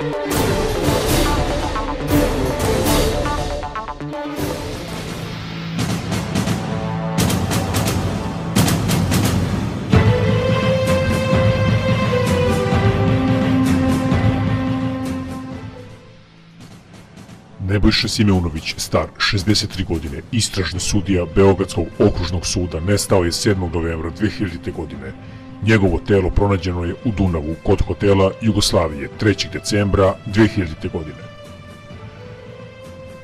Nebojša Simeunović, star 63 godine, istražni sudija Beogradskog okružnog suda, nestao je 7. novembra 2000. godine. Njegovo telo pronađeno je u Dunavu kod hotela Jugoslavije 3. decembra 2000. godine.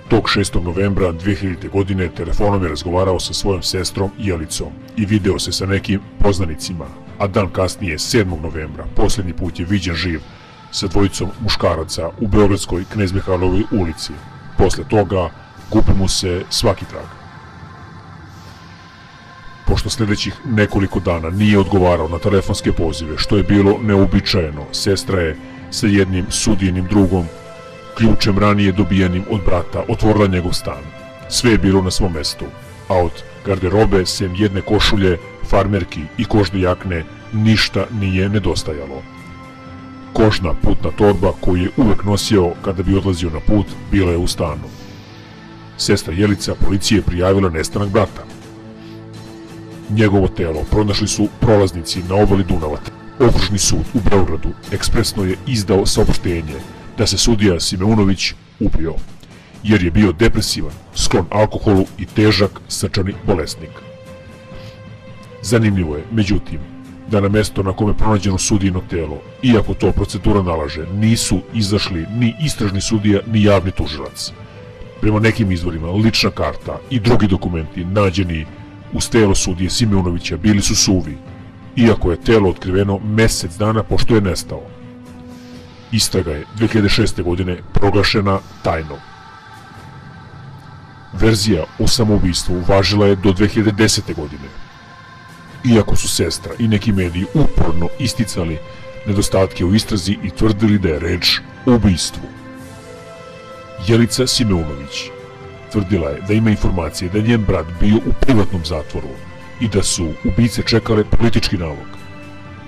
Tog 6. novembra 2000. godine telefonom je razgovarao sa svojom sestrom Jelicom i video se sa nekim poznanicima, a dan kasnije, 7. novembra, posljednji put je viđen živ sa dvojicom muškaraca u Beogradskoj Knez Mihajlovoj ulici. Posle toga gubi mu se svaki trag. Pošto sljedećih nekoliko dana nije odgovarao na telefonske pozive, što je bilo neobičajeno, sestra je sa jednim sudijenim drugom, ključem ranije dobijenim od brata, otvorila njegov stan. Sve je bilo na svom mestu, a od garderobe, sem jedne košulje, farmerki i kožne jakne, ništa nije nedostajalo kožna putna torba koju je uvek nosio kada bi odlazio na put, bila je u stanu. Sestra Jelica policije prijavila nestanak brata. Njegovo telo pronašli su prolaznici na obali Dunava. Okružni sud u Beogradu ekspresno je izdao saopštenje da se sudija Simeunović ubio, jer je bio depresivan, sklon alkoholu i težak srčani bolesnik. Zanimljivo je, međutim, da na mesto na kome pronađeno sudijino telo, iako to procedura nalaže, nisu izašli ni istražni sudija ni javni tužilac. Prema nekim izvorima, lična karta i drugi dokumenti nađeni uz telo sudije Simeunovića bili su suvi, iako je telo otkriveno mesec dana pošto je nestao. Istraga je 2006. godine proglašena tajnom. Verzija o samoubistvu važila je do 2010. godine, iako su sestra i neki mediji uporno isticali nedostatke u istrazi i tvrdili da je reč o ubistvu. Jelica Simeunović tvrdila je da ima informacije da je njen brat bio u privatnom zatvoru i da su ubice čekale politički nalog.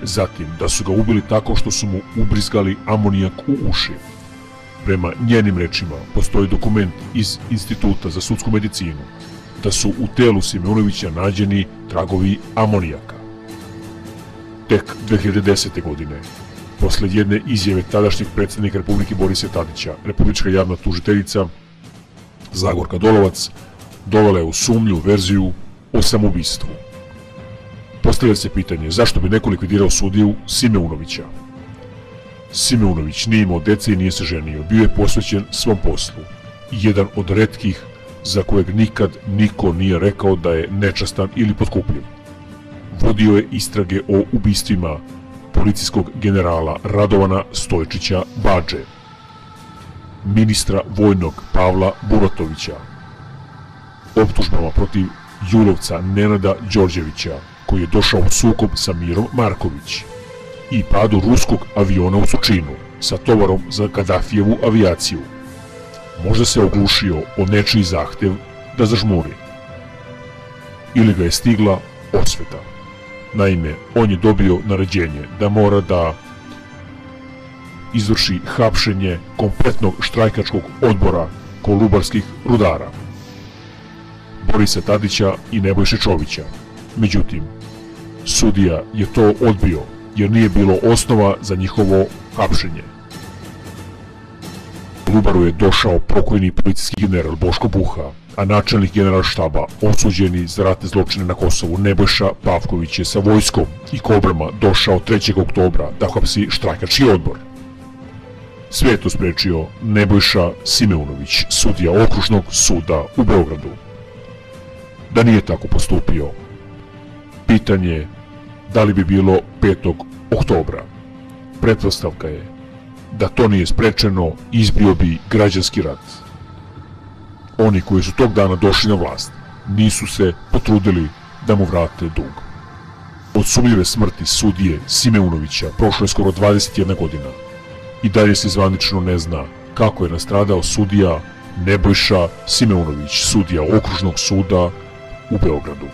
Zatim da su ga ubili tako što su mu ubrizgali amonijak u uši. Prema njenim rečima postoji dokument iz Instituta za sudsku medicinu da su u telu Simeunovića nađeni tragovi amonijaka. Tek 2010. godine, posle jedne izjave tadašnjeg predsednika Republike Borisa Tadića, Republička javna tužiteljica Zagorka Dolovac dovela je u sumnju verziju o samobistvu. Postavlja se pitanje zašto bi neko likvidirao sudiju Simeunovića. Simeunović nije imao dece i nije se ženio, bio je posvećen svom poslu jedan od redkih za kojeg nikad niko nije rekao da je nečastan ili potkupljiv. Vodio je istrage o ubistvima policijskog generala Radovana Stojčića Bađe, ministra vojnog Pavla Buratovića, optužbama protiv Julovca Nenada Đorđevića, koji je došao u sukob sa Mirom Marković, i padu ruskog aviona u Sučinu sa tovarom za Kadafijevu avijaciju, Možda se oglušio o nečiji zahtev da zažmuri. Ili ga je stigla osveta. Naime, on je dobio naređenje da mora da izvrši hapšenje kompletnog štrajkačkog odbora kolubarskih rudara. Borisa Tadića i Nebojše Čovića. Međutim, sudija je to odbio jer nije bilo osnova za njihovo hapšenje. Lubaru je došao pokojni policijski general Boško Buha, a načelnik general štaba, osuđeni za ratne zločine na Kosovu, Nebojša Pavković je sa vojskom i kobrama došao 3. oktobra da hapsi štrajkački odbor. Sve to sprečio Nebojša Simeunović, sudija okružnog suda u Beogradu. Da nije tako postupio, pitanje da li bi bilo 5. oktobra. Pretpostavka je da to nije sprečeno, izbio bi građanski rat. Oni koji su tog dana došli na vlast nisu se potrudili da mu vrate dug. Od sumljive smrti sudije Simeunovića prošlo je skoro 21 godina i dalje se zvanično ne zna kako je nastradao sudija Nebojša Simeunović, sudija okružnog suda u Beogradu.